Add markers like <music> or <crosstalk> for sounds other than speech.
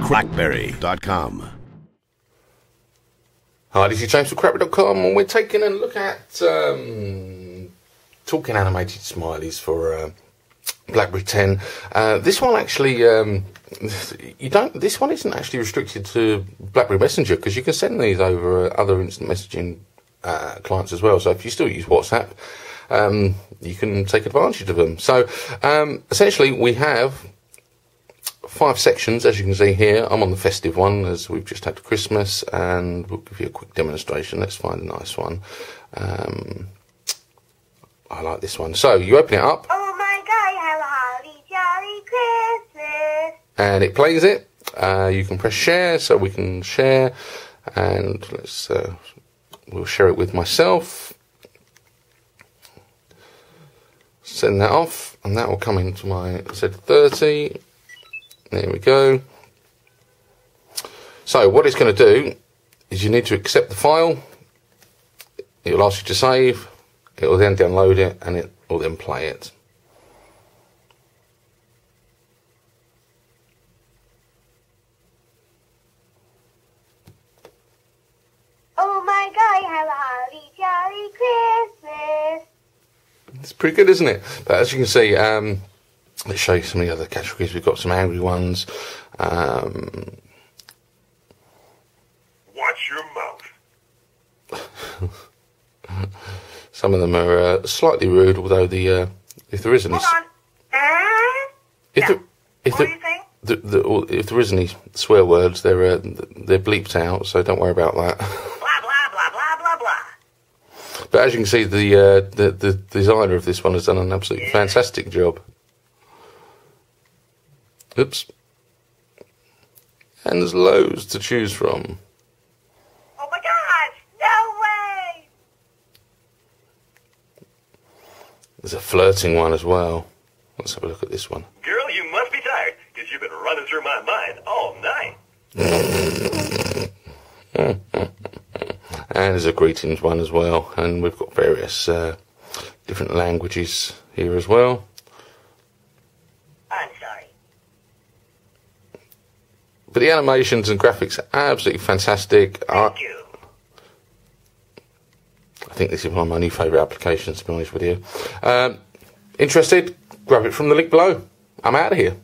Crackberry.com. Hi, this is James from Crackberry.com and we're taking a look at um, talking animated smileys for uh, BlackBerry 10. Uh, this one actually, um, you don't. This one isn't actually restricted to BlackBerry Messenger because you can send these over uh, other instant messaging uh, clients as well. So if you still use WhatsApp, um, you can take advantage of them. So um, essentially, we have five sections, as you can see here. I'm on the festive one, as we've just had Christmas, and we'll give you a quick demonstration. Let's find a nice one. Um, I like this one. So you open it up. Oh my god, have a holly jolly Christmas. and it plays it. Uh, you can press share, so we can share, and let's uh, we'll share it with myself. Send that off, and that will come into my Z30. There we go. So what it's going to do is you need to accept the file. It will ask you to save. It will then download it, and it will then play it. Oh my god, have a holly jolly Christmas. It's pretty good, isn't it? But as you can see, um, let's show you some of the other categories. We've got some angry ones. Um, Watch your mouth. <laughs> some of them are uh, slightly rude, although the uh, if there is any, Hold on. If there, if what there, do you think? the, the, if there is any swear words, they're uh, they're bleeped out, so don't worry about that. <laughs> Blah, blah, blah, blah, blah, blah. but as you can see, the uh, the the designer of this one has done an absolutely fantastic job. Oops. And there's loads to choose from. Oh my gosh, no way. There's a flirting one as well. Let's have a look at this one. Girl, you must be tired, because you've been running through my mind all night. And there's a greetings one as well. And we've got various uh, different languages here as well. I'm sorry. But the animations and graphics are absolutely fantastic. I, Thank you. I think this is one of my new favourite applications, to be honest with you. Um, interested? Grab it from the link below. I'm out of here.